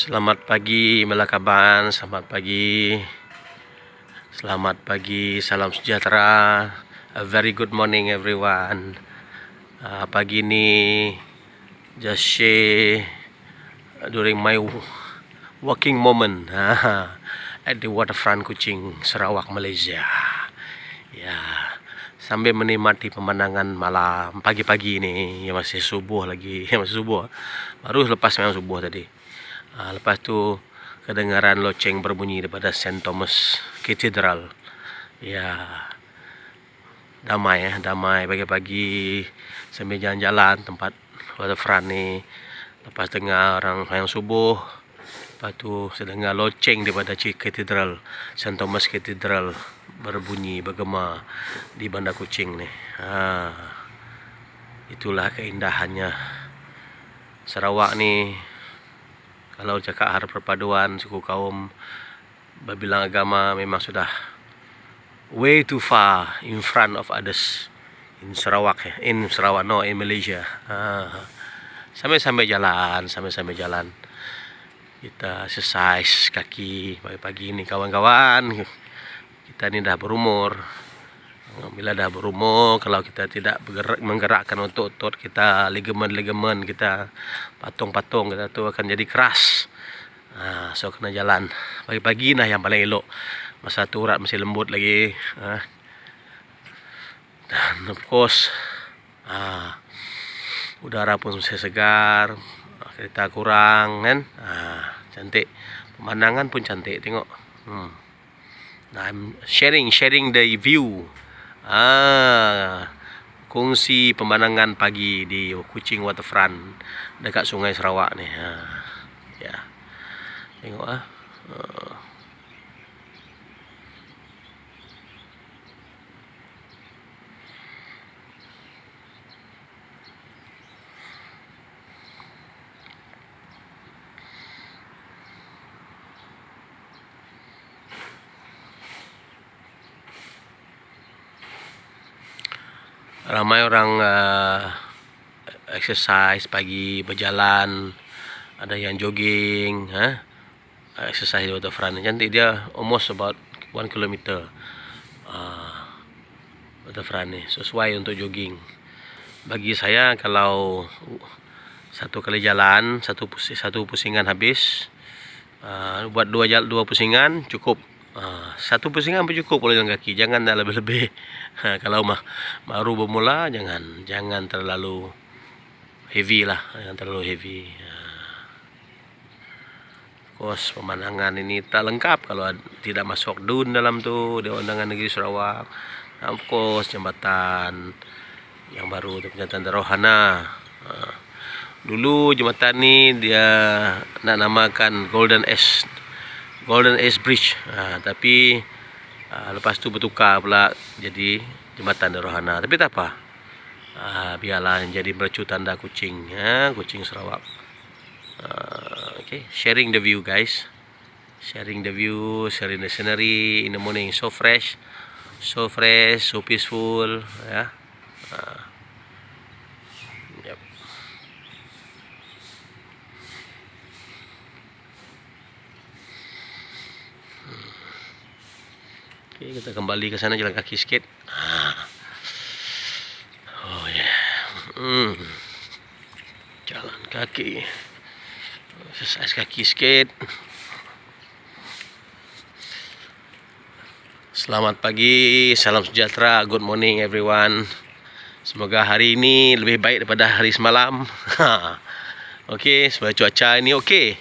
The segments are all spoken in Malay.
Selamat pagi Melakaban, selamat pagi. Selamat pagi, salam sejahtera. A very good morning everyone. Uh, pagi ni just share during my working moment at the waterfront Kuching, Sarawak, Malaysia. Ya, sambil menikmati pemandangan malam pagi-pagi ni yang masih subuh lagi, yang masih subuh. Baru lepas memang subuh tadi. Ha, lepas tu kedengaran loceng berbunyi daripada St. Thomas Cathedral. Ya. Damai ya, damai pagi-pagi sambil jalan-jalan tempat waterfront ni. Lepas dengar orang yang subuh. Lepas tu saya dengar loceng daripada Cathedral, St. Thomas Cathedral berbunyi, bergema di Bandar Kuching ni. Ha. Itulah keindahannya. Sarawak ni kalau cakap harap perpaduan suku kaum berbilang agama memang sudah way too far in front of others in Sarawak eh. in Sarawak no in Malaysia ha. sampai-sampai jalan sampai-sampai jalan kita exercise kaki pagi-pagi ni kawan-kawan kita ni dah berumur bila dah berumur kalau kita tidak bergerak, menggerakkan otot-otot kita ligamen-ligamen kita patung-patung kita tu akan jadi keras. Ha, so kena jalan. Pagi-pagi lah yang paling elok. Masa tu urat masih lembut lagi ha. dan of course ha, udara pun masih segar kereta kurang kan? Ha, cantik. Pemandangan pun cantik tengok. Hmm. I'm sharing sharing the view Ah, kongsi pemandangan pagi di Kuching Waterfront dekat Sungai Sarawak ni. Ha. Ya. Tengok ah. Uh. Ramai orang uh, exercise pagi berjalan ada yang jogging huh? exercise di waterfront cantik dia almost about 1 km uh, waterfront ni sesuai untuk jogging. Bagi saya kalau satu kali jalan satu pusing, satu pusingan habis uh, buat dua dua pusingan cukup Ah, satu pusingan pun cukup boleh jalan kaki. Jangan dah lebih-lebih. Ha, kalau mah baru bermula jangan jangan terlalu heavy lah. Jangan terlalu heavy. Ha. Kos pemandangan ini tak lengkap kalau tidak masuk dun dalam tu di undangan negeri Sarawak. Of course jambatan yang baru tu jambatan Rohana. Ha. Dulu jambatan ni dia nak namakan Golden S Golden Age Bridge. Ha, tapi ha, lepas tu bertukar pula jadi jembatan Rohana. Tapi tak apa. Ha, biarlah jadi mercu tanda kucing ha, kucing Sarawak. Ha, okay. sharing the view guys. Sharing the view sharing the scenery in the morning. So fresh so fresh so peaceful ya. Ha. Okay, kita kembali ke sana jalan kaki sikit. Oh ya. Yeah. Hmm. Jalan kaki. Exercise kaki sikit. Selamat pagi, salam sejahtera, good morning everyone. Semoga hari ini lebih baik daripada hari semalam. Okey, sebab cuaca ini okey.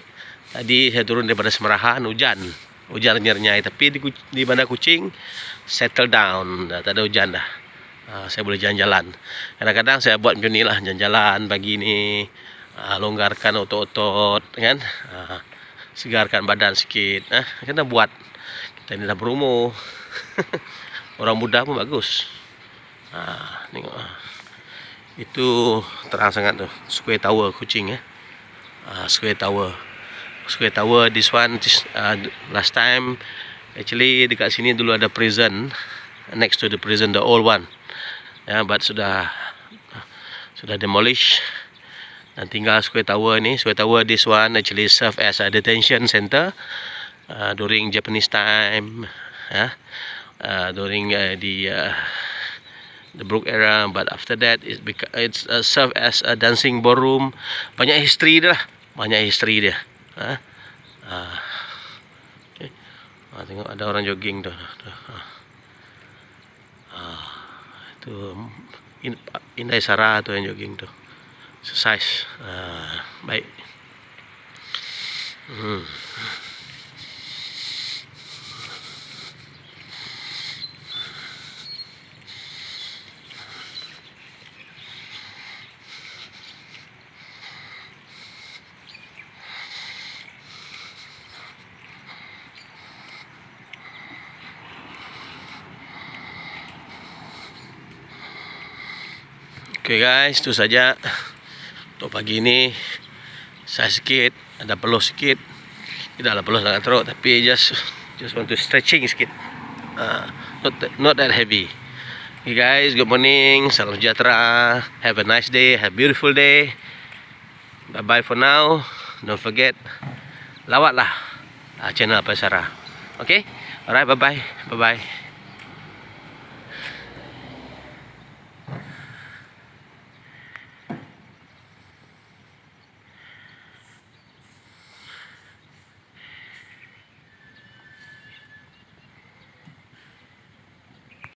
Tadi saya turun daripada Semerahan, hujan hujan nyernyai tapi di, di bandar kucing settle down dah. Tak ada hujan dah. Uh, saya boleh jalan-jalan. Kadang-kadang saya buat macam ni lah jalan-jalan pagi ni uh, longgarkan otot-otot kan? Uh, segarkan badan sikit uh, kena buat. Kita ni dah berumur. Orang muda pun bagus. Uh, tengok uh. itu terang sangat tu. Square tower kucing ya uh, square tower Square Tower this one this, uh, last time. Actually dekat sini dulu ada prison. Next to the prison the old one. Ya yeah, but sudah sudah demolish. Dan tinggal Square Tower ni. Square Tower this one actually serve as a detention center uh, during Japanese time. Uh, uh, during uh, the uh, the Brook era. But after that it it's uh, serve as a dancing ballroom. Banyak history dia lah. Banyak history dia ha? uh, okay. uh, tengok ada orang jogging tu uh. Uh, tu Indai Sarah tu yang jogging tu exercise uh, baik hmm. Okay guys, itu saja. Untuk pagi ini saya sikit ada peluh sikit. Tidak ada peluh sangat teruk tapi just just want to stretching sikit. Uh, not not that heavy. Okay guys good morning salam sejahtera. Have a nice day have a beautiful day. Bye bye for now. Don't forget lawatlah uh, channel Pasara okay alright bye bye bye bye